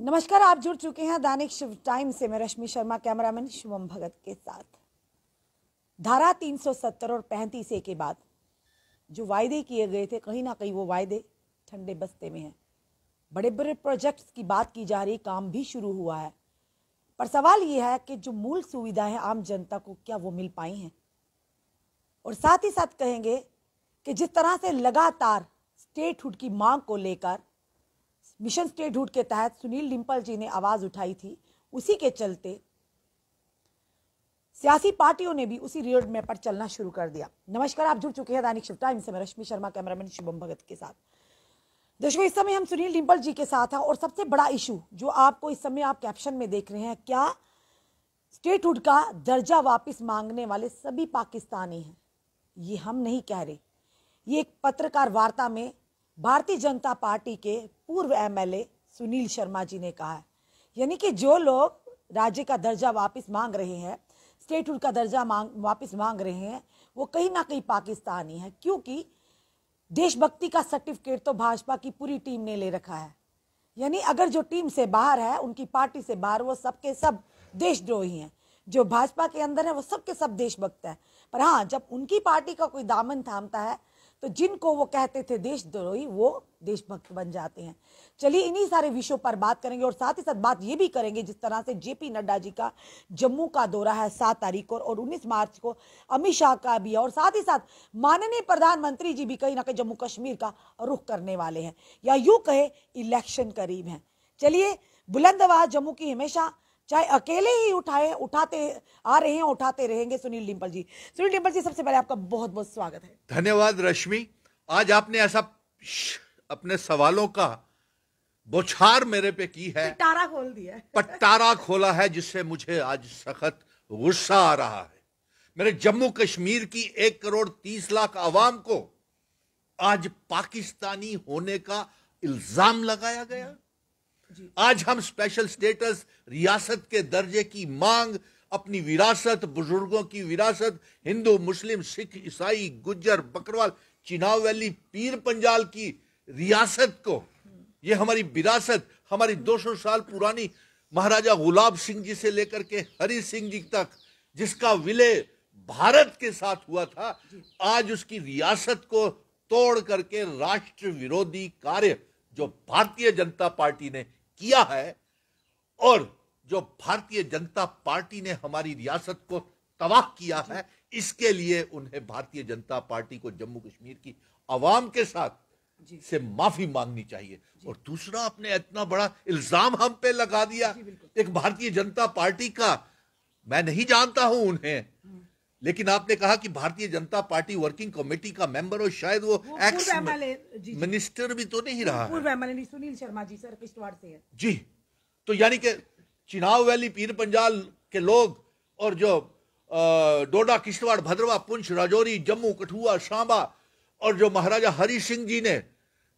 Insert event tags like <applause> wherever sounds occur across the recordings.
नमस्कार, आप जुड़ चुके हैं दैनिक शिव टाइम से। मैं रश्मि शर्मा, कैमरामैन शुभम भगत के साथ। धारा 370 और 35 ए के बाद जो वायदे किए गए थे, कहीं ना कहीं वो वायदे ठंडे बस्ते में हैं। बड़े बड़े प्रोजेक्ट्स की बात की जा रही, काम भी शुरू हुआ है। पर सवाल ये है कि जो मूल सुविधाएँ आम जनता को क्या वो मिल पाई हैं? और साथ ही साथ कहेंगे कि जिस तरह से लगातार स्टेटहुड की मांग को लेकर मिशन स्टेटहुड के तहत सुनील डिम्पल जी ने आवाज़ उठाई थी। उसी के चलते सियासी पार्टियों ने भी उसी रोड मैप पर चलना शुरू कर दिया। नमस्कार, आप जुड़ चुके हैं दैनिक शिव टाइम से मैं रश्मि शर्मा, कैमरामैन शुभम भगत के साथ। दोस्तों, इस समय हम सुनील डिम्पल जी के साथ हैं और सबसे बड़ा इशू जो आपको इस समय आप कैप्शन में देख रहे हैं, क्या स्टेटहुड का दर्जा वापस मांगने वाले सभी पाकिस्तानी हैं? ये हम नहीं कह रहे। ये एक पत्रकार वार्ता में भारतीय जनता पार्टी के पूर्व एमएलए सुनील शर्मा जी ने कहा है। यानी कि जो लोग राज्य का दर्जा वापस मांग रहे हैं, स्टेटहुड का दर्जा मांग, वापस मांग रहे हैं, वो कहीं ना कहीं पाकिस्तानी है, क्योंकि देशभक्ति का सर्टिफिकेट तो भाजपा की पूरी टीम ने ले रखा है। यानी अगर जो टीम से बाहर है, उनकी पार्टी से बाहर, वो सबके सब देशद्रोही हैं। जो भाजपा के अंदर है, वो सबके सब देशभक्त हैं। पर हाँ जब उनकी पार्टी का कोई दामन थामता है तो जिनको वो कहते थे देशद्रोही वो देशभक्त बन जाते हैं। चलिए इन्हीं सारे विषयों पर बात करेंगे और साथ ही साथ बात ये भी करेंगे जिस तरह से जेपी नड्डा जी का जम्मू का दौरा है सात तारीख को और उन्नीस मार्च को अमित शाह का भी है और साथ ही साथ माननीय प्रधानमंत्री जी भी कहीं ना कहीं जम्मू कश्मीर का रुख करने वाले हैं या यूँ कहे, इलेक्शन करीब है। चलिए बुलंद आवाज़ जम्मू की हमेशा चाहे अकेले ही उठाए उठाते आ रहे हैं उठाते रहेंगे सुनील डिम्पल जी। सुनील डिम्पल जी सबसे पहले आपका बहुत बहुत स्वागत है। धन्यवाद रश्मि। आज आपने ऐसा अपने सवालों का बौछार मेरे पे की है। पिटारा खोल दिया है। पट्टारा खोला है जिससे मुझे आज सख्त गुस्सा आ रहा है। मेरे जम्मू कश्मीर की एक करोड़ तीस लाख आवाम को आज पाकिस्तानी होने का इल्ज़ाम लगाया गया। आज हम स्पेशल स्टेटस रियासत के दर्जे की मांग, अपनी विरासत, बुज़ुर्गों की विरासत, हिंदू, मुस्लिम, सिख, ईसाई, गुज्जर, बकरवाल, चिनाव वैली, पीर पंजाल की रियासत को। ये हमारी विरासत, हमारी 200 साल पुरानी महाराजा गुलाब सिंह जी से लेकर के हरि सिंह जी तक, जिसका विलय भारत के साथ हुआ था, आज उसकी रियासत को तोड़ करके राष्ट्र विरोधी कार्य, जो भारतीय जनता पार्टी ने किया है और जो भारतीय जनता पार्टी ने हमारी रियासत को तबाह किया है इसके लिए उन्हें भारतीय जनता पार्टी को जम्मू कश्मीर की आवाम के साथ से माफ़ी मांगनी चाहिए। और दूसरा आपने इतना बड़ा इल्ज़ाम हम पे लगा दिया। एक भारतीय जनता पार्टी का मैं नहीं जानता हूँ उन्हें लेकिन आपने कहा कि Bharatiya Janata Party working committee का मेंबर और शायद वो, वो एक्स। मिनिस्टर भी तो नहीं रहा पूर्व एमएलए सुनील शर्मा जी सर किश्तवाड़ से है। जी तो यानी कि चिनाव वैली पीर पंजाल के लोग और जो डोडा किश्तवाड़ भद्रवा पुंछ राजौरी जम्मू कठुआ सांबा और जो महाराजा हरि सिंह जी ने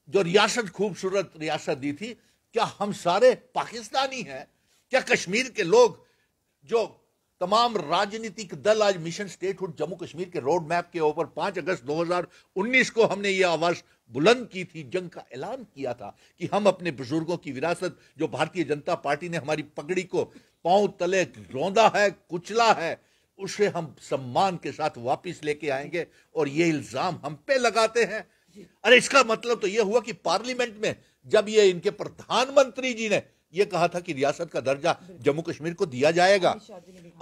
जो रियासत खूबसूरत रियासत दी थी क्या हम सारे पाकिस्तानी हैं? क्या कश्मीर के लोग जो तमाम राजनीतिक दल आज मिशन स्टेटहुड जम्मू कश्मीर के रोड मैप के ऊपर 5 अगस्त 2019 को हमने ये आवाज़ बुलंद की थी जंग का ऐलान किया था कि हम अपने बुज़ुर्गों की विरासत जो भारतीय जनता पार्टी ने हमारी पगड़ी को पाँव तले रौंदा है कुचला है उसे हम सम्मान के साथ वापस लेके आएँगे और ये इल्ज़ाम हम पे लगाते हैं। अरे इसका मतलब तो यह हुआ कि पार्लियामेंट में जब ये इनके प्रधानमंत्री जी ने ये कहा था कि रियासत का दर्जा जम्मू कश्मीर को दिया जाएगा।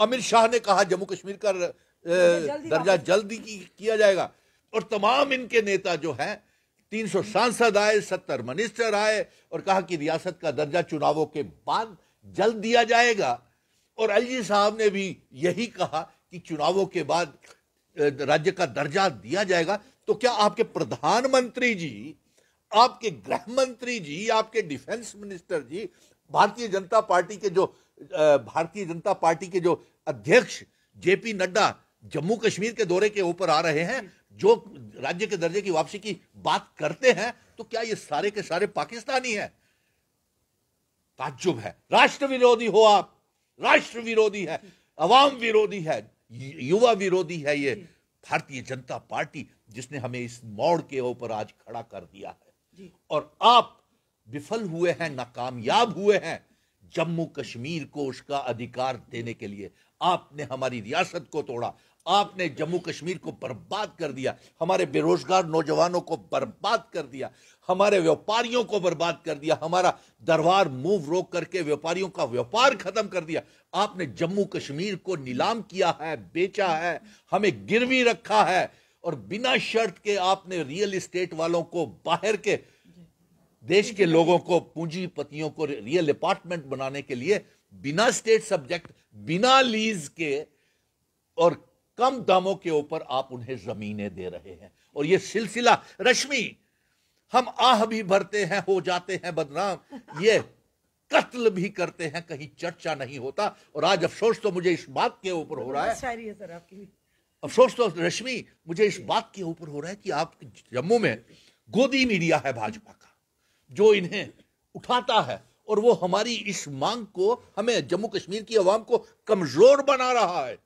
अमित शाह ने कहा। जम्मू कश्मीर का दर्जा जल्दी किया जाएगा। और तमाम इनके नेता जो हैं 300 सांसद आए 70 मिनिस्टर आए और कहा कि रियासत का दर्जा चुनावों के बाद जल्द दिया जाएगा। और एलजी साहब ने भी यही कहा कि चुनावों के बाद राज्य का दर्जा दिया जाएगा। तो क्या आपके प्रधानमंत्री जी आपके गृह मंत्री जी आपके डिफेंस मिनिस्टर जी भारतीय जनता पार्टी के जो भारतीय जनता पार्टी के जो अध्यक्ष जेपी नड्डा जम्मू कश्मीर के दौरे के ऊपर आ रहे हैं जो राज्य के दर्जे की वापसी की बात करते हैं तो क्या ये सारे के सारे पाकिस्तानी हैं? ताज्जुब है। राष्ट्र विरोधी हो आप। राष्ट्र विरोधी है। अवाम विरोधी है। युवा विरोधी है ये भारतीय जनता पार्टी जिसने हमें इस मोड़ के ऊपर आज खड़ा कर दिया है। और आप विफल हुए हैं, नाकामयाब हुए हैं जम्मू कश्मीर को उसका अधिकार देने के लिए। आपने हमारी रियासत को तोड़ा, आपने जम्मू कश्मीर को बर्बाद कर दिया, हमारे बेरोजगार नौजवानों को बर्बाद कर दिया, हमारे व्यापारियों को बर्बाद कर दिया, हमारा दरबार मूव रोक करके व्यापारियों का व्यापार खत्म कर दिया। आपने जम्मू कश्मीर को नीलाम किया है, बेचा है, हमें गिरवी रखा है और बिना शर्त के आपने रियल इस्टेट वालों को बाहर के देश के लोगों को पूंजीपतियों को रियल अपार्टमेंट बनाने के लिए बिना स्टेट सब्जेक्ट बिना लीज के और कम दामों के ऊपर आप उन्हें जमीनें दे रहे हैं। और ये सिलसिला रश्मि हम आह भी भरते हैं हो जाते हैं बदनाम। ये कत्ल भी करते हैं कहीं चर्चा नहीं होता। और आज अफसोस तो मुझे इस बात के ऊपर हो रहा है। शायरी है सर आपकी अफसोस तो रश्मि मुझे इस बात के ऊपर हो रहा है कि आप जम्मू में गोदी मीडिया है भाजपा जो इन्हें उठाता है और वो हमारी इस मांग को हमें जम्मू कश्मीर की आवाम को कमज़ोर बना रहा है।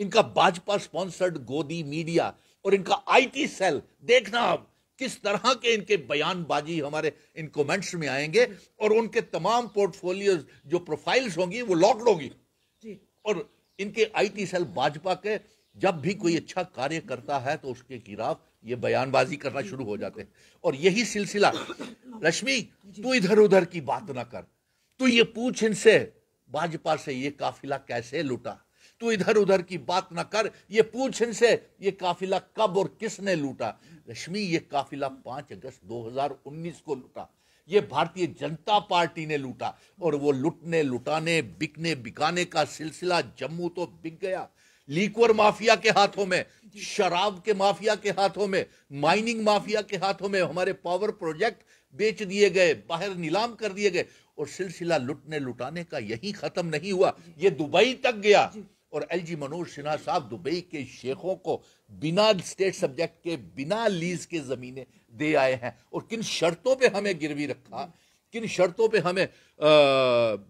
इनका भाजपा स्पॉन्सर्ड गोदी मीडिया और इनका आईटी सेल देखना अब किस तरह के इनके बयानबाजी हमारे इन कमेंट्स में आएँगे और उनके तमाम पोर्टफोलियो जो प्रोफाइल्स होंगी वो लॉक्ड होगी। और इनके आईटी सेल भाजपा के जब भी कोई अच्छा कार्य करता है तो उसके खिलाफ ये बयानबाजी करना शुरू हो जाते हैं। और यही सिलसिला रश्मि तू इधर उधर की बात ना कर। तू ये पूछ इनसे, भाजपा से ये काफिला कैसे लूटा? तू इधर उधर की बात ना कर, ये पूछ इनसे, ये काफिला कब और किसने लूटा? रश्मि ये काफिला पाँच अगस्त 2019 को लूटा। ये भारतीय जनता पार्टी ने लूटा और वो लुटने, लुटाने, बिकने, बिकाने का सिलसिला जम्मू तो बिक गया। लीक्वर माफिया के हाथों में शराब के माफिया के हाथों में माइनिंग माफिया के हाथों में हमारे पावर प्रोजेक्ट बेच दिए गए बाहर नीलाम कर दिए गए और सिलसिला लुटने लुटाने का यही खत्म नहीं हुआ। ये दुबई तक गया। और एलजी मनोज सिन्हा साहब दुबई के शेखों को बिना स्टेट सब्जेक्ट के बिना लीज के जमीने दे आए हैं। और किन शर्तों पे हमें गिरवी रखा? किन शर्तों पे हमें आ,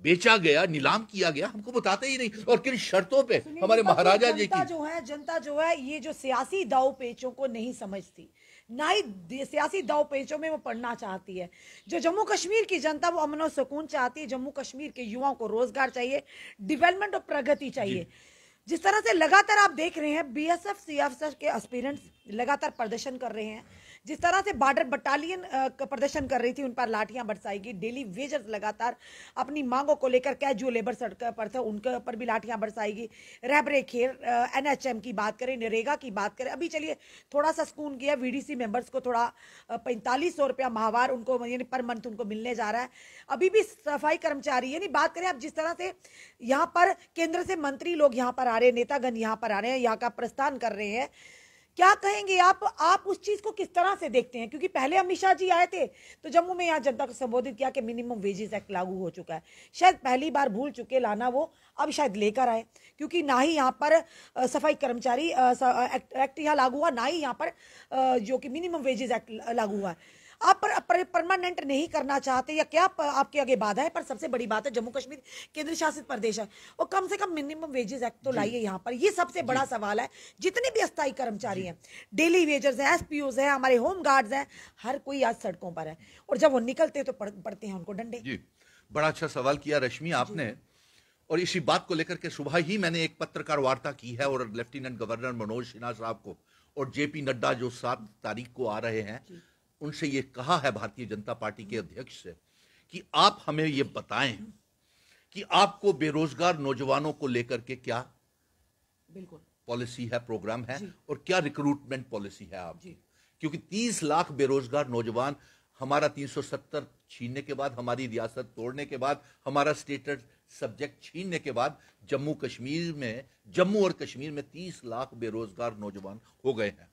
बेचा गया नीलाम किया गया हमको बताते ही नहीं। और किन शर्तों पे हमारे महाराजा जी की जो है जनता जो है ये जो सियासी दाव पेचों को नहीं समझती। ना ही सियासी दाव पेचों में वो पढ़ना चाहती है। जो जम्मू कश्मीर की जनता वो अमन और सुकून चाहती है। जम्मू कश्मीर के युवाओं को रोज़गार चाहिए डेवलपमेंट और प्रगति चाहिए। जिस तरह से लगातार आप देख रहे हैं बीएसएफ सीएफएफ के एस्पिरेंट्स लगातार प्रदर्शन कर रहे हैं। जिस तरह से बॉर्डर बटालियन प्रदर्शन कर रही थी, उन पर लाठियाँ बरसाएगी। डेली वेजर्स लगातार अपनी मांगों को लेकर कैजुअल लेबर सड़क पर थे, उनके ऊपर भी लाठियाँ बरसाएगी। रहबरे खेर एनएचएम की बात करें, नरेगा की बात करें, अभी चलिए थोड़ा सा सुकून किया वीडीसी मेंबर्स को थोड़ा पैंतालीस सौ रुपया माहवार उनको, यानी पर मंथ उनको मिलने जा रहा है। अभी भी सफ़ाई कर्मचारी, यानी बात करें आप जिस तरह से यहाँ पर केंद्र से मंत्री लोग यहाँ पर आ रहे हैं, नेतागण यहाँ पर आ रहे हैं, यहाँ का प्रस्थान कर रहे हैं। क्या कहेंगे आप? आप उस चीज़ को किस तरह से देखते हैं? क्योंकि पहले अमित शाह जी आए थे तो जम्मू में यहाँ जनता को संबोधित किया कि मिनिमम वेजेस एक्ट लागू हो चुका है। शायद पहली बार भूल चुके लाना वो अब शायद लेकर आए। क्योंकि ना ही यहाँ पर सफ़ाई कर्मचारी एक्ट, यहाँ लागू हुआ ना ही यहाँ पर जो कि मिनिमम वेजेस एक्ट लागू हुआ है। आप पर, पर परमानेंट नहीं करना चाहते या क्या प- आपके आगे बाधा है? पर सबसे बड़ी बात है जम्मू कश्मीर केंद्र शासित प्रदेश है। और कम से कम मिनिमम वेजेस एक्ट तो लाइए यहाँ पर। ये सबसे बड़ा सवाल है जितने भी अस्थायी कर्मचारी हैं डेली वेजर्स हैं एसपीओज हैं हमारे होम गार्ड्स हैं हर कोई आज सड़कों पर है। और जब वो निकलते हैं तो पड़, पड़ते हैं उनको डंडे। जी बड़ा अच्छा सवाल किया रश्मि आपने। और इसी बात को लेकर के सुबह ही मैंने एक पत्रकार वार्ता की है और लेफ्टिनेंट गवर्नर मनोज सिन्हा साहब को और जेपी नड्डा जो सात तारीख को आ रहे हैं उनसे ये कहा है भारतीय जनता पार्टी के अध्यक्ष से कि आप हमें ये बताएँ कि आपको बेरोजगार नौजवानों को लेकर के क्या बिल्कुल। पॉलिसी है प्रोग्राम है और क्या रिक्रूटमेंट पॉलिसी है आपकी? जी। क्योंकि 30 लाख बेरोजगार नौजवान हमारा 370 छीनने के बाद हमारी रियासत तोड़ने के बाद हमारा स्टेटस सब्जेक्ट छीनने के बाद जम्मू कश्मीर में जम्मू और कश्मीर में 30 लाख बेरोजगार नौजवान हो गए हैं।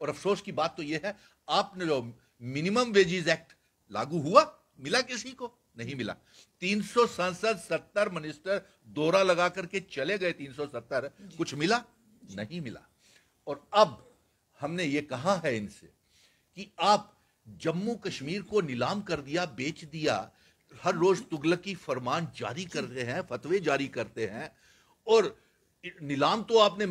और अफसोस की बात तो यह है आपने जो मिनिमम वेजेस एक्ट लागू हुआ मिला किसी को? नहीं मिला। 300 सांसद 70 मिनिस्टर दौरा लगा करके चले गए 370 कुछ मिला? नहीं मिला। और अब हमने ये कहा है इनसे कि आप जम्मू कश्मीर को नीलाम कर दिया बेच दिया हर रोज तुगलकी फरमान जारी करते हैं फतवे जारी करते हैं और नीलाम तो आपने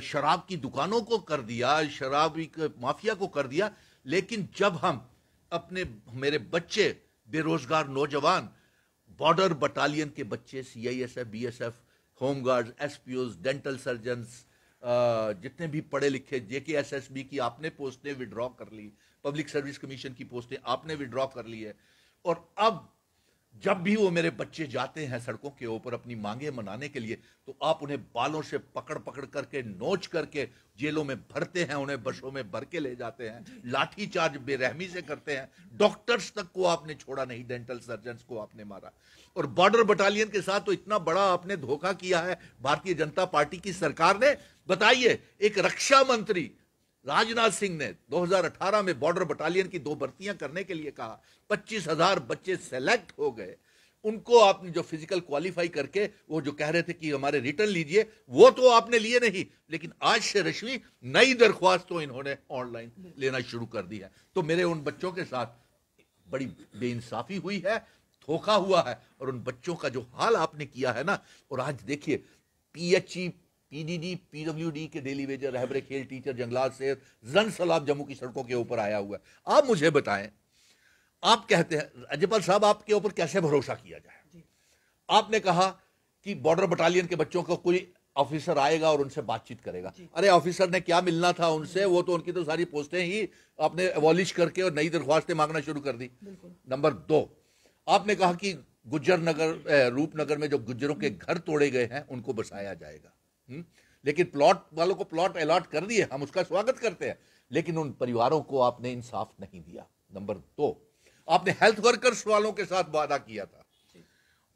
शराब की दुकानों को कर दिया शराबी माफिया को कर दिया लेकिन जब हम अपने, मेरे बच्चे, बेरोजगार नौजवान, बॉर्डर बटालियन के बच्चे C I S F B S F home guard S home guard ओज डेंटल सर्जन जितने भी पढ़े लिखे जे के एस एस बी की आपने पोस्टें विड्रॉ कर ली, पब्लिक सर्विस कमीशन की पोस्टें आपने विड्रॉ कर ली है। और अब जब भी वो मेरे बच्चे जाते हैं सड़कों के ऊपर अपनी मांगे मनाने के लिए तो आप उन्हें बालों से पकड़ पकड़ करके नोच करके जेलों में भरते हैं उन्हें बसों में भर के ले जाते हैं लाठी चार्ज बेरहमी से करते हैं। डॉक्टर्स तक को आपने छोड़ा नहीं डेंटल सर्जन को आपने मारा। और बॉर्डर बटालियन के साथ तो इतना बड़ा आपने धोखा किया है भारतीय जनता पार्टी की सरकार ने। बताइए एक रक्षा मंत्री राजनाथ सिंह ने 2018 में बॉर्डर बटालियन की दो भर्तियाँ करने के लिए कहा। पच्चीस हज़ार बच्चे सेलेक्ट हो गए। उनको आपने जो फ़िज़िकल क्वालिफाई करके वो जो कह रहे थे कि हमारे रिटर्न लीजिए, वो तो आपने लिए नहीं। लेकिन आज से रश्मि, नई दरख्वास्त तो इन्होंने ऑनलाइन लेना शुरू कर दी है। तो मेरे उन बच्चों के साथ बड़ी बेइंसाफी हुई है, धोखा हुआ है। और उन बच्चों का जो हाल आपने किया है ना, और आज देखिए पीएचई पीडीडी पीडब्ल्यूडी के डेली वेजर रहबरे खेल टीचर जंगलात से जन सलाब जम्मू की सड़कों के ऊपर आया हुआ है। आप मुझे बताएँ आप कहते हैं राज्यपाल साहब आपके ऊपर कैसे भरोसा किया जाए? आपने कहा कि बॉर्डर बटालियन के बच्चों को कोई ऑफिसर आएगा और उनसे बातचीत करेगा। अरे ऑफिसर ने क्या मिलना था उनसे? वो तो उनकी तो सारी पोस्टें ही आपने एवॉलिश करके और नई दरख्वास्तें मांगना शुरू कर दी। नंबर दो आपने कहा कि गुज्जर नगर रूपनगर में जो गुज्जरों के घर तोड़े गए हैं उनको बसाया जाएगा। हुँ? लेकिन प्लॉट वालों को प्लॉट अलॉट कर दिए, हम उसका स्वागत करते हैं। लेकिन उन परिवारों को आपने इंसाफ नहीं दिया, नंबर दो। आपने हेल्थ वर्कर्स वालों के साथ वादा किया था।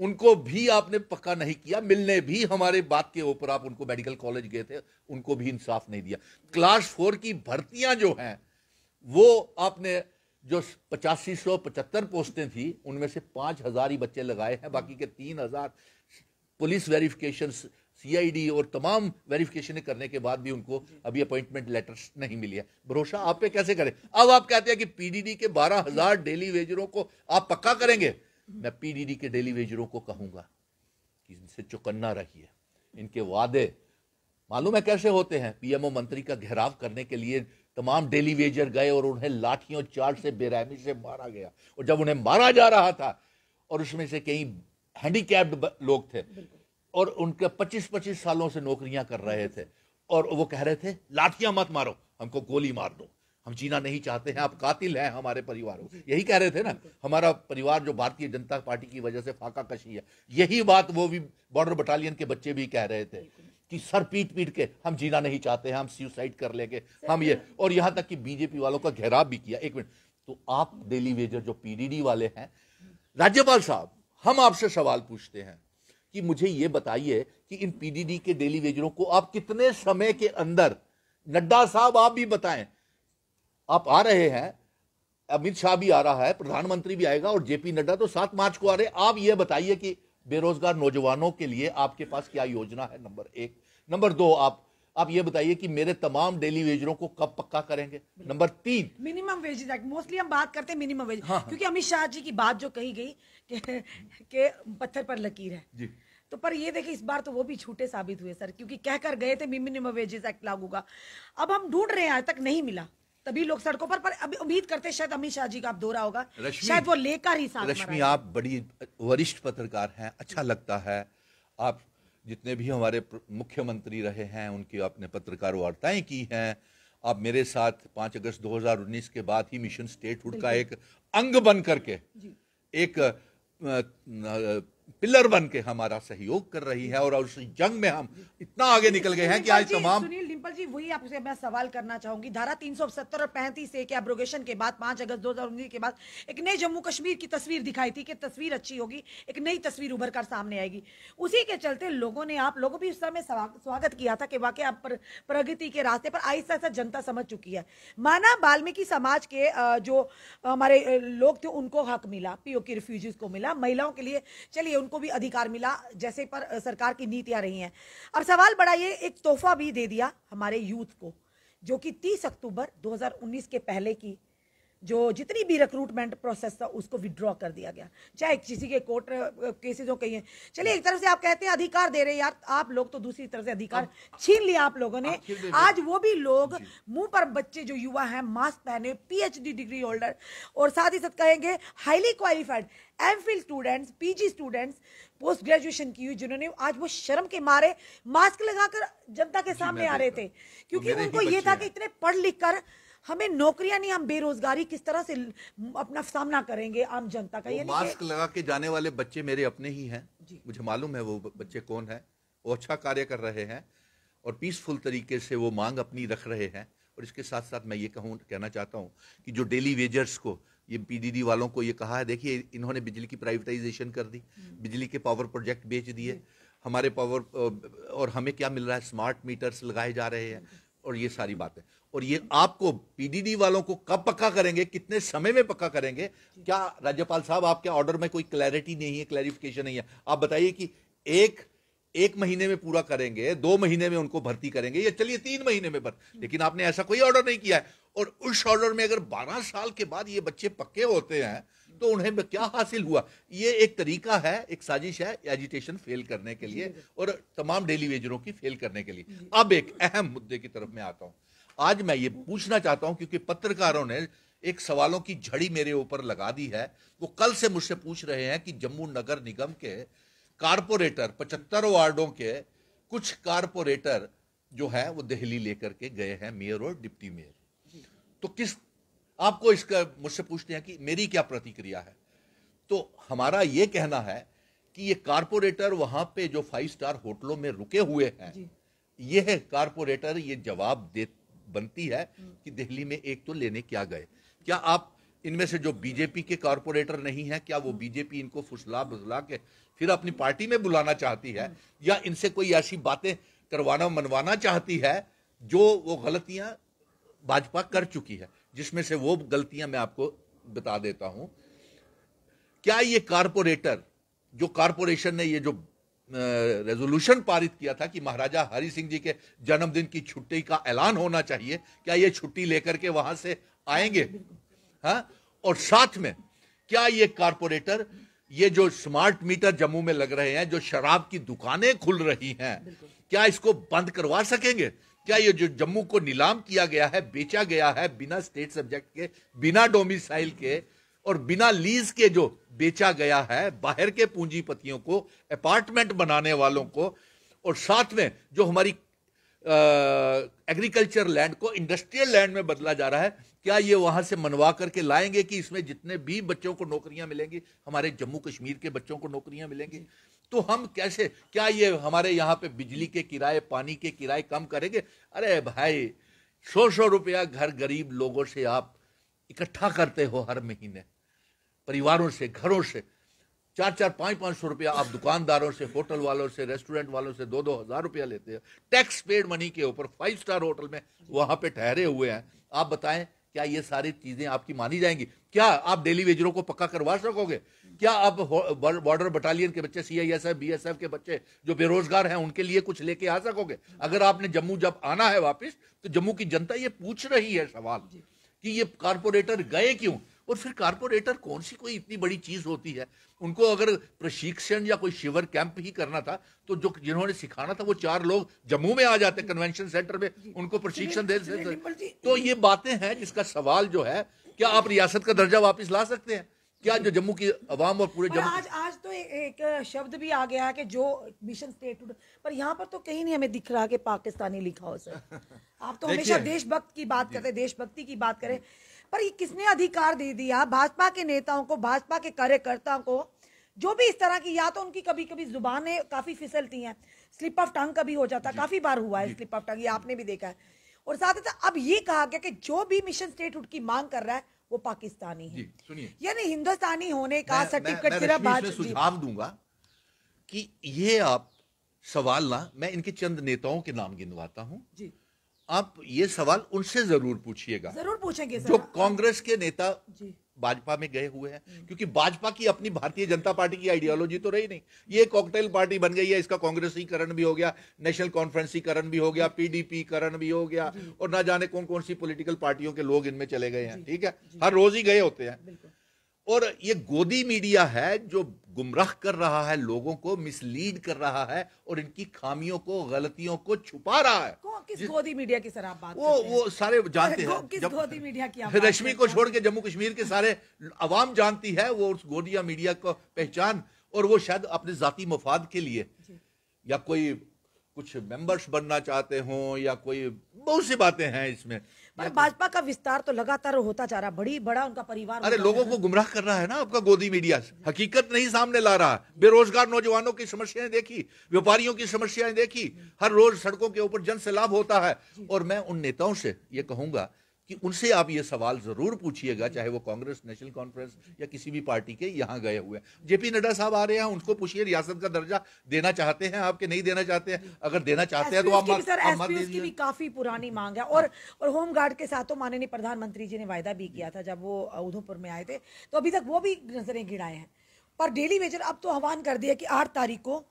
उनको भी आपने पक्का नहीं किया, मिलने भी हमारे बात के ऊपर आप उनको मेडिकल कॉलेज गए थे, उनको भी इंसाफ नहीं दिया। क्लास फोर की भर्तियाँ जो हैं, वो आपने जो पचासी सौ पचहत्तर पोस्टें थी, उनमें से पाँच हज़ार ही बच्चे लगाए हैं, बाकी के तीन हज़ार पुलिस वेरिफिकेशन सीआईडी और तमाम वेरिफिकेशन करने के बाद भी उनको अभी अपॉइंटमेंट लेटर्स नहीं मिली है। भरोसा आप पे कैसे करें? अब आप कहते हैं कि पीडीडी के बारह हज़ार डेली वेजरों को आप पक्का करेंगे? मैं पीडीडी के डेली वेजरों को कहूँगा कि इनसे चुकन्ना रहिए। इनके वादे मालूम है कैसे होते हैं? पीएमओ मंत्री का घेराव करने के लिए तमाम डेली वेजर गए और उन्हें लाठियों चार से बेरहमी से मारा गया। और जब उन्हें मारा जा रहा था और उसमें से कई हैंडीकैप्ड लोग थे और उनके 25-25 सालों से नौकरियाँ कर रहे थे। और वो कह रहे थे लाठियाँ मत मारो हमको गोली मार दो। हम जीना नहीं चाहते हैं आप कातिल हैं हमारे परिवारों यही कह रहे थे ना हमारा परिवार जो भारतीय जनता पार्टी की वजह से फाका कशी है। यही बात वो भी बॉर्डर बटालियन के बच्चे भी कह रहे थे कि सर पीट पीट के हम जीना नहीं चाहते हैं हम सुसाइड कर लेंगे हम ये और यहाँ तक कि बीजेपी वालों का घेराव भी किया। एक मिनट तो आप डेली वेजर जो पीडीडी वाले हैं राज्यपाल साहब हम आपसे सवाल पूछते हैं। कि मुझे ये बताइए कि इन पीडीडी के डेली वेजरों को आप कितने समय के अंदर, नड्डा साहब आप भी बताएँ। आप आ रहे हैं, अमित शाह भी आ रहा है, प्रधानमंत्री भी आएगा और जेपी नड्डा तो सात मार्च को आ रहे आप ये बताइए कि बेरोजगार नौजवानों के लिए आपके पास क्या योजना है? नंबर एक। नंबर दो, आप आप ये बताइए कि मेरे तमाम डेली वेजरों को कब पक्का करेंगे? नंबर तीन। मिनिमम वेजेस एक्ट मोस्टली हम बात करते हैं मिनिमम वेज हाँ, क्योंकि अमित शाह जी की बात जो कही गई कि, कि पत्थर पर लकीर है। जी। तो पर ये देखिए इस बार तो वो भी झूठे साबित हुए सर क्योंकि कहकर गए थे मिनिमम वेजेस एक्ट लागू का। अब हम ढूंढ रहे हैं आज तक नहीं मिला। तभी लोग सड़कों पर पर अभी उम्मीद करते शायद अमित शाह जी का आप दोहरा होगा। शायद वो लेकर ही साथ रश्मि आप बड़ी वरिष्ठ पत्रकार हैं अच्छा लगता है। आप जितने भी हमारे मुख्यमंत्री रहे हैं उनकी आपने पत्रकार वार्ताएँ की हैं। आप मेरे साथ पाँच अगस्त 2019 के बाद ही मिशन स्टेटहुड का एक अंग बन करके एक पिलर बन के हमारा सहयोग कर रही है और उस जंग में हम इतना आगे निकल गए हैं कि आज तमाम सुनील डिम्पल जी वही आपसे मैं सवाल करना चाहूँगी। धारा 370 और पैंतीस के एब्रोगेशन के बाद 5 अगस्त 2019 के बाद एक नई जम्मू कश्मीर की तस्वीर दिखाई थी कि तस्वीर अच्छी होगी एक नई तस्वीर उभर कर सामने आएगी। उसी के चलते लोगों ने आप लोगों भी उस समय स्वागत किया था कि वाकई आप प्रगति के रास्ते पर आहिस्ता आहिस्ता जनता समझ चुकी है। माना वाल्मीकि समाज के जो हमारे लोग थे उनको हक मिला पीओ की रिफ्यूजीज को मिला महिलाओं के लिए चलिए उनको भी अधिकार मिला, जैसे पर सरकार की नीतियाँ रही हैं। अब सवाल बड़ा ये एक तोहफा भी दे दिया हमारे यूथ को, जो कि 30 अक्टूबर 2019 के पहले की जो जितनी भी रिक्रूटमेंट प्रोसेस था उसको विड्रॉ कर दिया गया। चाहे किसी के कोर्ट केसेस हो कहीं चलिए एक तरफ़ से आप कहते हैं अधिकार दे रहे हैं यार आप लोग तो दूसरी तरफ़ से अधिकार छीन लिया आप लोगों ने। आज वो भी लोग मुँह पर बच्चे जो युवा हैं मास्क पहने पीएचडी डिग्री होल्डर और साथ ही साथ कहेंगे highly qualified M Phil students PG students post graduation की हुई जिन्होंने आज वो शर्म के मारे मास्क लगाकर जनता के सामने आ रहे थे। क्योंकि उनको ये था कि इतने पढ़ लिख कर हमें नौकरियाँ नहीं हम बेरोजगारी किस तरह से अपना सामना करेंगे आम जनता का? कि- मास्क लगा के जाने वाले बच्चे मेरे अपने ही हैं। मुझे मालूम है वो बच्चे कौन है। वो अच्छा कार्य कर रहे हैं और पीसफुल तरीके से वो मांग अपनी रख रहे हैं। और इसके साथ साथ मैं ये कहूँ कहना चाहता हूँ कि जो डेली वेजर्स को ये पीडीडी वालों को ये कहा है देखिए इन्होंने बिजली की प्राइवेटाइजेशन कर दी बिजली के पावर प्रोजेक्ट बेच दिए। हमारे पावर और हमें क्या मिल रहा है? स्मार्ट मीटर्स लगाए जा रहे हैं और ये सारी बातें। और ये आपको पीडीडी वालों को कब पक्का करेंगे कितने समय में पक्का करेंगे क्या राज्यपाल साहब आपके ऑर्डर में कोई क्लैरिटी नहीं है क्लैरिफिकेशन नहीं है? आप बताइए कि एक एक महीने में पूरा करेंगे दो महीने में उनको भर्ती करेंगे या चलिए तीन महीने में भर्ती। लेकिन आपने ऐसा कोई ऑर्डर नहीं किया है। और उस ऑर्डर में अगर 12 साल के बाद ये बच्चे पक्के होते हैं तो उन्हें क्या हासिल हुआ? ये एक तरीका है एक साजिश है एजिटेशन फेल करने के लिए और तमाम डेली वेजरों की फेल करने के लिए। अब एक अहम मुद्दे की तरफ़ मैं आता हूँ। आज मैं ये पूछना चाहता हूँ क्योंकि पत्रकारों ने एक सवालों की झड़ी मेरे ऊपर लगा दी है। वो कल से मुझसे पूछ रहे हैं कि जम्मू नगर निगम के कारपोरेटर पचहत्तर वार्डों के कुछ कारपोरेटर जो है वो दिल्ली लेकर के गए हैं मेयर और डिप्टी मेयर। तो किस आपको इसका मुझसे पूछते हैं कि मेरी क्या प्रतिक्रिया है? तो हमारा ये कहना है कि ये कारपोरेटर वहाँ पे जो फाइव स्टार होटलों में रुके हुए हैं। यह कारपोरेटर ये जवाब दे बनती है कि दिल्ली में एक तो लेने क्या गए? क्या आप इनमें से जो बीजेपी के कारपोरेटर नहीं है, क्या वो बीजेपी इनको फुसला बुसला के फिर अपनी पार्टी में बुलाना चाहती है? या इनसे कोई ऐसी बातें करवाना मनवाना चाहती है जो वो गलतियाँ भाजपा कर चुकी है? जिसमें से वो गलतियाँ मैं आपको बता देता हूँ। क्या ये कारपोरेटर, जो कारपोरेशन ने ये जो रेजोल्यूशन पारित किया था कि महाराजा हरि सिंह जी के जन्मदिन की छुट्टी का ऐलान होना चाहिए। क्या ये छुट्टी लेकर के वहाँ से आएँगे? हाँ? और साथ में, क्या ये कारपोरेटर ये जो स्मार्ट मीटर जम्मू में लग रहे हैं, जो शराब की दुकानें खुल रही हैं, क्या इसको बंद करवा सकेंगे? क्या ये जो जम्मू को नीलाम किया गया है, बेचा गया है बिना स्टेट सब्जेक्ट के, बिना डोमिसाइल के और बिना लीज के जो बेचा गया है, बाहर के पूंजीपतियों को, अपार्टमेंट बनाने वालों को, और साथ में जो हमारी एग्रीकल्चर लैंड को इंडस्ट्रियल लैंड में बदला जा रहा है, क्या ये वहाँ से मनवा करके लाएँगे कि इसमें जितने भी बच्चों को नौकरियाँ मिलेंगी, हमारे जम्मू कश्मीर के बच्चों को नौकरियाँ मिलेंगी? तो हम कैसे, क्या ये हमारे यहाँ पे बिजली के किराए, पानी के किराए कम करेंगे? अरे भाई, सौ सौ रुपया घर गरीब लोगों से आप इकट्ठा करते हो हर महीने। परिवारों से, घरों से। चार चार, पाँच पाँच सौ रुपया आप दुकानदारों से, होटल वालों से, रेस्टोरेंट वालों से दो दो हज़ार रुपया लेते हैं। टैक्स पेड मनी के ऊपर फाइव स्टार होटल में वहाँ पे ठहरे हुए हैं। आप बताएँ, क्या ये सारी चीज़ें आपकी मानी जाएँगी? क्या आप डेली वेजरों को पक्का करवा सकोगे? क्या आप बॉर्डर बटालियन के बच्चे सीआईएसएफ बीएसएफ के बच्चे जो बेरोजगार हैं, उनके लिए कुछ लेके आ सकोगे? अगर आपने जम्मू जब आना है वापस तो जम्मू की जनता ये पूछ रही है सवाल। कि ये कारपोरेटर गए क्यों? और फिर कारपोरेटर कौन सी कोई इतनी बड़ी चीज़ होती है? उनको अगर प्रशिक्षण या कोई शिविर कैंप ही करना था तो जो जिन्होंने सिखाना था वो चार लोग जम्मू में आ जाते कन्वेंशन सेंटर में उनको प्रशिक्षण दे सकते तो ये बातें हैं जिसका सवाल जो है क्या आप रियासत का दर्जा वापस ला सकते हैं? क्या जो जम्मू की अवाम और पूरे जम्मू आज आज तो ए, एक शब्द भी आ गया है कि जो मिशन स्टेटहुड पर यहाँ पर तो कहीं नहीं हमें दिख रहा कि पाकिस्तानी लिखा हो सर। <laughs> आप तो हमेशा देशभक्त की बात करते देशभक्ति की बात करें। पर ये किसने अधिकार दे दिया? भाजपा के नेताओं को भाजपा के कार्यकर्ताओं को जो भी इस तरह की या तो उनकी कभी कभी जुबानें काफ़ी फिसलती हैं। स्लिप ऑफ़ टंग कभी हो जाता है। काफ़ी बार हुआ है स्लिप ऑफ़ टंग ये आपने भी देखा है। और साथ ही साथ अब ये कहा गया कि जो भी मिशन स्टेटहुड की मांग कर रहा है वो पाकिस्तानी है। यानी हिंदुस्तानी होने का सर्टिफिकेट सिर्फ़। सुझाव दूँगा कि ये आप सवाल ना मैं इनके चंद नेताओं के नाम गिनवाता हूँ। जी। आप ये सवाल उनसे ज़रूर पूछिएगा। ज़रूर पूछेंगे जो कांग्रेस के नेता भाजपा में गए हुए हैं क्योंकि भाजपा की अपनी भारतीय जनता पार्टी की आइडियोलॉजी तो रही नहीं। ये कॉकटेल पार्टी बन गई है इसका कांग्रेसीकरण भी हो गया नेशनल कॉन्फ्रेंसीकरण भी हो गया पीडीपी करण भी हो गया और ना जाने कौन कौन सी पॉलिटिकल पार्टियों के लोग इनमें चले गए हैं ठीक है? हर रोज ही गए होते हैं। और ये गोदी मीडिया है जो गुमराह कर रहा है लोगों को मिसलीड कर रहा है और इनकी खामियों को गलतियों को छुपा रहा है। कौन किस गोदी मीडिया की सर आप बात वो हैं? वो सारे जानते हैं। <laughs> किस जब गोदी मीडिया की आप रश्मि को छोड़ के जम्मू कश्मीर के सारे अवाम जानती है वो उस गोदिया मीडिया को पहचान और वो शायद अपने जाती मफाद के लिए या कोई कुछ मेंबर्स बनना चाहते हो या कोई बहुत सी बातें हैं इसमें। पर भाजपा का विस्तार तो लगातार होता जा रहा है बड़ी बड़ा उनका परिवार अरे लोगों को गुमराह कर रहा है ना आपका गोदी मीडिया हकीकत नहीं सामने ला रहा। बेरोजगार नौजवानों की समस्याएँ देखी व्यापारियों की समस्याएँ देखी। हर रोज सड़कों के ऊपर जन सैलाब होता है। और मैं उन नेताओं से ये कहूँगा कि उनसे आप ये सवाल ज़रूर पूछिएगा चाहे वो कांग्रेस नेशनल कॉन्फ्रेंस या किसी भी पार्टी के यहाँ गए हुए हैं। जेपी नड्डा साहब आ रहे हैं उनको पूछिए रियासत का दर्जा देना चाहते हैं आपके नहीं देना चाहते हैं? अगर देना चाहते हैं तो आप की भी मत- सर आप की भी काफ़ी पुरानी मांग है। और और होम गार्ड के साथ तो माननीय प्रधानमंत्री जी ने वायदा भी किया था जब वो उधमपुर में आए थे। तो अभी तक वो भी नज़रें गिराए हैं। पर डेली वेजर अब तो आह्वान कर दिया कि आठ तारीख को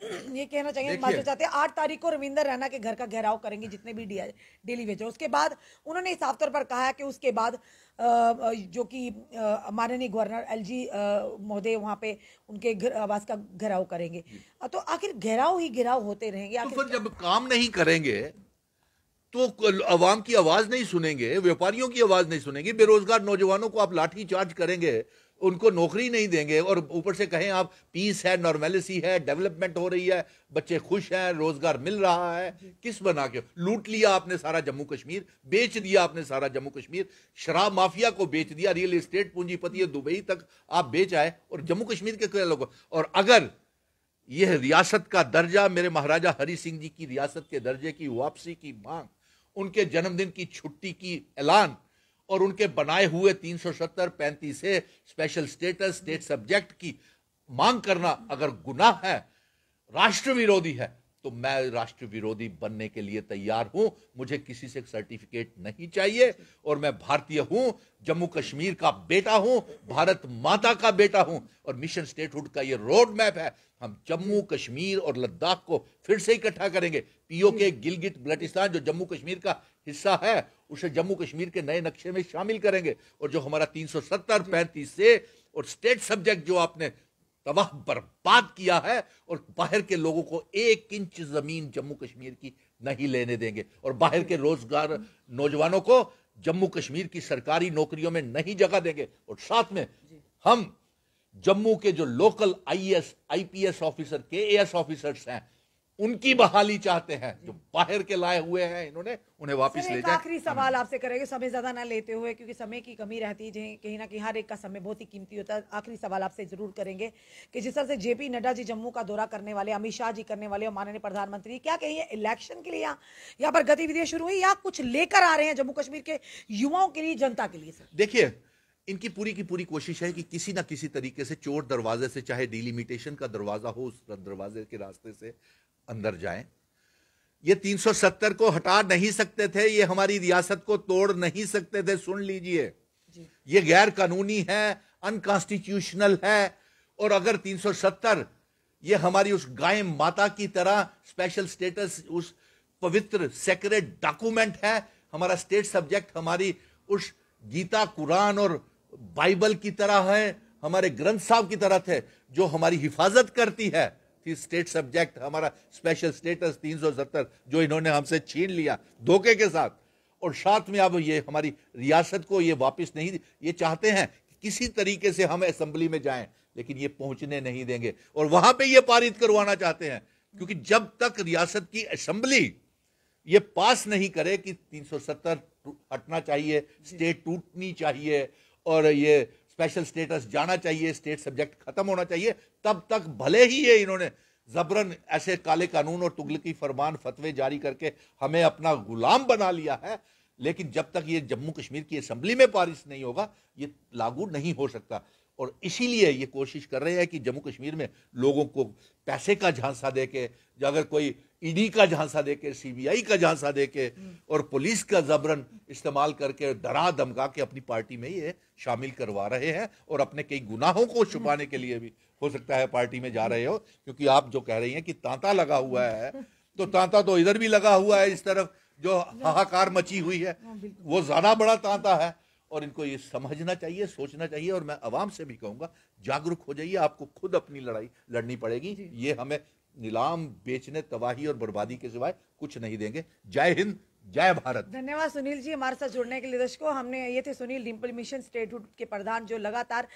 ये कहना चाहिए। हिमाचल चाहते हैं आठ तारीख को रविंदर रैना के घर का घेराव करेंगे जितने भी डी- डेली वेजर उसके बाद उन्होंने साफ़ तौर पर कहा है कि उसके बाद जो कि माननीय गवर्नर एलजी महोदय वहाँ पे उनके घर आवास का घेराव करेंगे। तो आखिर घेराव ही घेराव होते रहेंगे तो फिर जब काम नहीं करेंगे तो अवाम की आवाज़ नहीं सुनेंगे व्यापारियों की आवाज़ नहीं सुनेंगे बेरोजगार नौजवानों को आप लाठी चार्ज करेंगे उनको नौकरी नहीं देंगे और ऊपर से कहें आप पीस है नॉर्मेलिसी है डेवलपमेंट हो रही है, बच्चे खुश हैं, रोज़गार मिल रहा है। किस बना के? लूट लिया आपने सारा जम्मू कश्मीर, बेच दिया आपने सारा जम्मू कश्मीर, शराब माफिया को बेच दिया रियल एस्टेट पूंजीपति दुबई तक, आप बेच आए और जम्मू कश्मीर के कई लोगों और अगर यह रियासत का दर्जा, मेरे महाराजा हरि सिंह जी की रियासत के दर्जे की वापसी की मांग, उनके जन्मदिन की छुट्टी की ऐलान और उनके बनाए हुए 370 पैंतीस A special status state subject की मांग करना अगर गुनाह है राष्ट्र विरोधी है तो मैं राष्ट्र विरोधी बनने के लिए तैयार हूँ। मुझे किसी से सर्टिफिकेट नहीं चाहिए और मैं भारतीय हूँ, जम्मू कश्मीर का बेटा हूँ, भारत माता का बेटा हूँ और मिशन स्टेटहुड का ये रोड मैप है। हम जम्मू, कश्मीर और लद्दाख को फिर से इकट्ठा करेंगे। पीओके गिलगित बल्टिस्तान जो जम्मू कश्मीर का हिस्सा है, उसे जम्मू कश्मीर के नए नक्शे में शामिल करेंगे। और जो हमारा 370 पैंतीस से और स्टेट सब्जेक्ट जो आपने तबाह बर्बाद किया है और बाहर के लोगों को एक इंच ज़मीन जम्मू कश्मीर की नहीं लेने देंगे। और बाहर के रोज़गार नौजवानों को जम्मू कश्मीर की सरकारी नौकरियों में नहीं जगह देंगे। और साथ में हम जम्मू के जो लोकल आईएएस आईपीएस ऑफिसर के ऑफिसर्स हैं उनकी बहाली चाहते हैं जो बाहर के लाए हुए हैं इन्होंने उन्हें वापस ले जाए। आखिरी सवाल आपसे करेंगे समय ज़्यादा ना लेते हुए क्योंकि समय की कमी रहती है कहीं ना कहीं हर एक का समय बहुत ही कीमती होता है। आखिरी सवाल आपसे ज़रूर करेंगे कि जिस तरह से जेपी नड्डा जी जम्मू का दौरा करने वाले अमित शाह जी करने वाले और माननीय प्रधानमंत्री क्या कहिए इलेक्शन के लिए यहाँ पर गतिविधियाँ शुरू हुई या कुछ लेकर आ रहे हैं जम्मू कश्मीर के युवाओं के लिए जनता के लिए देखिए इनकी पूरी की पूरी कोशिश है कि किसी ना किसी तरीके से चोर दरवाजे से चाहे डिलिमिटेशन का दरवाज़ा हो उस दरवाजे के रास्ते से अंदर जाएँ। ये 370 को हटा नहीं सकते थे ये हमारी रियासत को तोड़ नहीं सकते थे सुन लीजिए। ये गैर कानूनी है अनकॉन्स्टिट्यूशनल है और अगर 370 ये हमारी उस गाय माता की तरह स्पेशल स्टेटस उस पवित्र सेक्रेट डॉक्यूमेंट है हमारा स्टेट सब्जेक्ट हमारी उस गीता कुरान और बाइबल की तरह है हमारे ग्रंथ साहब की तरह थे जो हमारी हिफाजत करती है। कि स्टेट सब्जेक्ट हमारा स्पेशल स्टेटस 370 जो इन्होंने हमसे छीन लिया धोखे के साथ। और साथ में अब ये हमारी रियासत को ये वापस नहीं, ये चाहते हैं कि किसी तरीके से हम असेंबली में जाएँ, लेकिन ये पहुँचने नहीं देंगे। और वहाँ पे ये पारित करवाना चाहते हैं, क्योंकि जब तक रियासत की असेंबली ये पास नहीं करे कि 370 हटना चाहिए स्टेट टूटनी चाहिए, और ये स्पेशल स्टेटस जाना चाहिए स्टेट सब्जेक्ट खत्म होना चाहिए, तब तक भले ही ये इन्होंने जबरन ऐसे काले कानून और तुगलकी फरमान, फतवे जारी करके हमें अपना गुलाम बना लिया है, लेकिन जब तक ये जम्मू कश्मीर की असम्बली में पारिस नहीं होगा, ये लागू नहीं हो सकता। और इसीलिए ये कोशिश कर रहे हैं कि जम्मू कश्मीर में लोगों को पैसे का झांसा दे के अगर कोई ईडी का झांसा दे के सीबीआई का झांसा दे के और पुलिस का जबरन इस्तेमाल करके डरा धमका के अपनी पार्टी में ये शामिल करवा रहे हैं और अपने कई गुनाहों को छुपाने के लिए भी हो सकता है पार्टी में जा रहे हो क्योंकि आप जो कह रही हैं कि तांता लगा हुआ है तो तांता तो इधर भी लगा हुआ है इस तरफ़ जो हाहाकार मची हुई है वो ज़्यादा बड़ा तांता है। और इनको ये समझना चाहिए सोचना चाहिए और मैं आवाम से भी कहूँगा जागरूक हो जाइए आपको खुद अपनी लड़ाई लड़नी पड़ेगी। ये हमें नीलाम बेचने तबाही और बर्बादी के सिवाय कुछ नहीं देंगे। जय हिंद। जय भारत। धन्यवाद सुनील जी हमारे साथ जुड़ने के लिए। दर्शकों, हमने ये थे सुनील, डिम्पल मिशन स्टेटहुड के प्रधान जो लगातार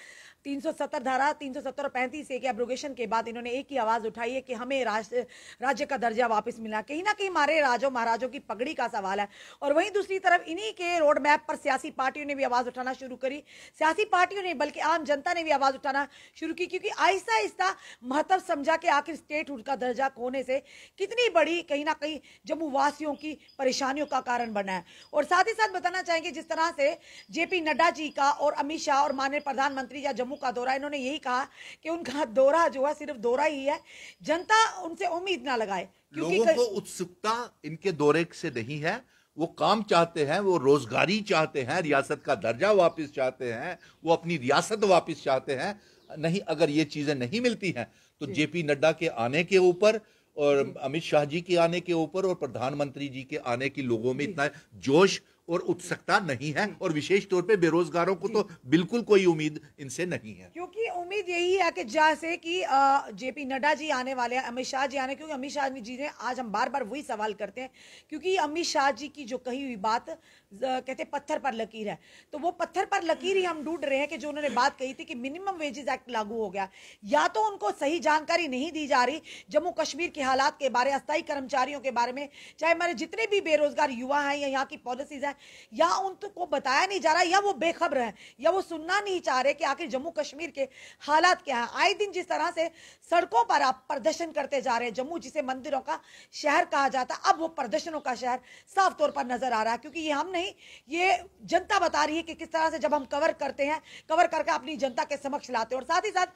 370 धारा 370 और पैंतीस ए के एब्रोगेशन के बाद इन्होंने एक ही आवाज़ उठाई है कि हमें राज्य राज्य का दर्जा वापस मिला। कहीं ना कहीं हमारे राजो, महाराजों की पगड़ी का सवाल है। और वहीं दूसरी तरफ़ इन्हीं के रोड मैप पर सियासी पार्टियों ने भी आवाज़ उठाना शुरू करी। सियासी पार्टियों ने, बल्कि आम जनता ने भी आवाज़ उठाना शुरू की, क्योंकि आहिस्ता आहिस्ता महत्व समझा कि आखिर स्टेटहुड का दर्जा खोने से? कितनी बड़ी, कहीं ना कहीं जम्मू वासियों की परेशानियों का कारण बना है। और साथ ही साथ बताना चाहेंगे जिस तरह से जेपी नड्डा जी का और अमित शाह और माननीय प्रधानमंत्री या जम्मू जम्मू का दौरा इन्होंने यही कहा कि उनका दौरा जो है सिर्फ़ दौरा ही है। जनता उनसे उम्मीद ना लगाए लोगों को उत्सुकता इनके दौरे से नहीं है। वो काम चाहते हैं वो रोजगारी चाहते हैं रियासत का दर्जा वापस चाहते हैं वो अपनी रियासत वापस चाहते हैं। नहीं अगर ये चीज़ें नहीं मिलती हैं तो जेपी नड्डा के आने के ऊपर और अमित शाह जी के आने के ऊपर और प्रधानमंत्री जी के आने की लोगों में इतना जोश और उत्सुकता नहीं है और विशेष तौर पे बेरोजगारों को तो बिल्कुल कोई उम्मीद इनसे नहीं है। क्योंकि उम्मीद यही है कि जैसे कि जेपी नड्डा जी आने वाले हैं अमित शाह जी आने क्योंकि अमित शाह जी ने आज हम बार बार वही सवाल करते हैं क्योंकि अमित शाह जी की जो कही हुई बात कहते पत्थर पर लकीर है। तो वो पत्थर पर लकीर ही हम ढूंढ रहे हैं कि जो उन्होंने बात कही थी कि मिनिमम वेजेस एक्ट लागू हो गया। या तो उनको सही जानकारी नहीं दी जा रही जम्मू कश्मीर के हालात के बारे अस्थायी कर्मचारियों के बारे में चाहे हमारे जितने भी बेरोजगार युवा हैं या यहाँ की पॉलिसीज़ हैं या उनको बताया नहीं जा रहा, या वो बेखबर है, या वो सुनना नहीं चाह रहे कि आखिर जम्मू कश्मीर के हालात क्या है। आए दिन जिस तरह से सड़कों पर आप प्रदर्शन करते जा रहे हैं, जम्मू जिसे मंदिरों का शहर कहा जाता अब वो प्रदर्शनों का शहर साफ़ तौर पर नज़र आ रहा है, क्योंकि ये हम नहीं, ये जनता बता रही है कि किस तरह से जब हम कवर करते हैं कवर करके अपनी जनता के समक्ष लाते हैं। और साथ ही साथ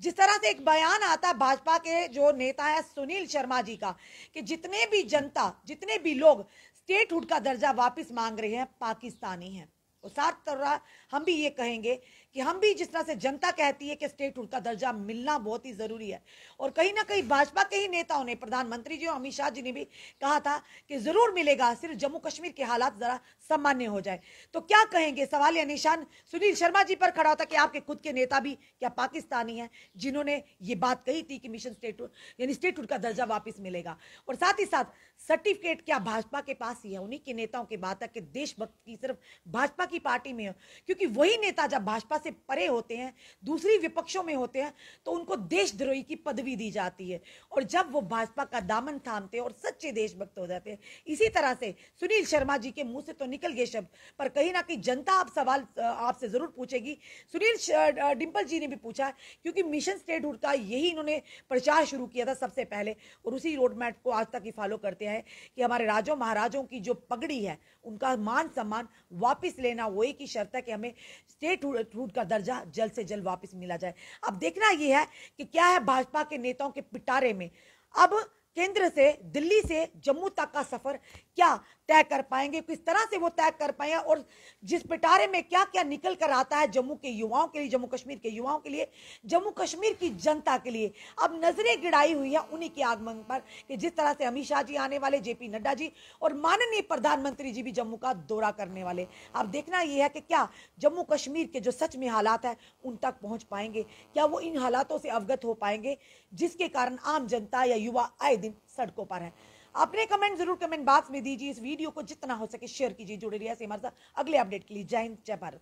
जिस तरह से एक बयान आता है भाजपा के जो नेता है सुनील शर्मा जी का, कि जितने भी जनता, जितने भी लोग स्टेटहुड का दर्जा वापस मांग रहे हैं पाकिस्तानी हैं। और साथ तरह हम भी ये कहेंगे कि हम भी जिस तरह से जनता कहती है कि स्टेट का दर्जा मिलना बहुत ही ज़रूरी है। और कहीं ना कहीं भाजपा के ही नेताओं ने, प्रधानमंत्री जी और अमित शाह जी ने भी कहा था कि ज़रूर मिलेगा, सिर्फ़ जम्मू कश्मीर के हालात जरा सामान्य हो जाए। तो क्या कहेंगे? सवाल या निशान? सुनील शर्मा जी पर खड़ा होता कि आपके खुद के नेता भी, क्या पाकिस्तानी है, जिन्होंने ये बात कही थी कि मिशन स्टेट यानी स्टेटहुड का दर्जा वापिस मिलेगा। और साथ ही साथ सर्टिफिकेट क्या भाजपा के पास ही है? उन्हीं के नेताओं की बात है कि देशभक्त की सिर्फ़ भाजपा की पार्टी में हो। क्योंकि वही नेता जब भाजपा से परे होते हैं, दूसरी विपक्षों में होते हैं तो उनको देशद्रोही की पदवी दी जाती है। और जब वो भाजपा का दामन थामते और सच्चे देशभक्त हो जाते हैं, इसी तरह से सुनील शर्मा जी के मुँह से तो निकल गए शब्द, पर कहीं ना कहीं जनता आप सवाल आपसे ज़रूर पूछेगी। सुनील डिम्पल जी ने भी पूछा, क्योंकि मिशन स्टेटहुड का यही इन्होंने प्रचार शुरू किया था सबसे पहले, और उसी रोड मैप को आज तक ही फॉलो करते हैं कि हमारे राजों, महाराजों की जो पगड़ी है, उनका मान सम्मान वापिस लेना वो एक ही शर्त है कि हमें स्टेट हुड का दर्जा जल्द से जल्द वापस मिला जाए। अब देखना यह है कि क्या है भाजपा के नेताओं के पिटारे में। अब केंद्र से, दिल्ली से जम्मू तक का सफ़र क्या तय कर पाएँगे, किस तरह से वो तय कर पाए और जिस पिटारे में क्या क्या निकल कर आता है जम्मू के युवाओं के लिए, जम्मू कश्मीर के युवाओं के लिए, जम्मू कश्मीर की जनता के लिए। अब नज़रें गिड़ाई हुई है उन्हीं के आगमन पर कि जिस तरह से अमित शाह जी आने वाले, जेपी नड्डा जी और माननीय प्रधानमंत्री जी भी जम्मू का दौरा करने वाले। अब देखना यह है कि क्या जम्मू कश्मीर के जो सच में हालात है, उन तक पहुँच पाएँगे? क्या वो इन हालातों से अवगत हो पाएँगे, जिसके कारण आम जनता या युवा आए दिन सड़कों पर है? अपने कमेंट ज़रूर कमेंट बॉक्स में दीजिए। इस वीडियो को जितना हो सके शेयर कीजिए। जुड़े रहिए हमारे साथ। अगले अपडेट के लिए जय हिंद, जय भारत।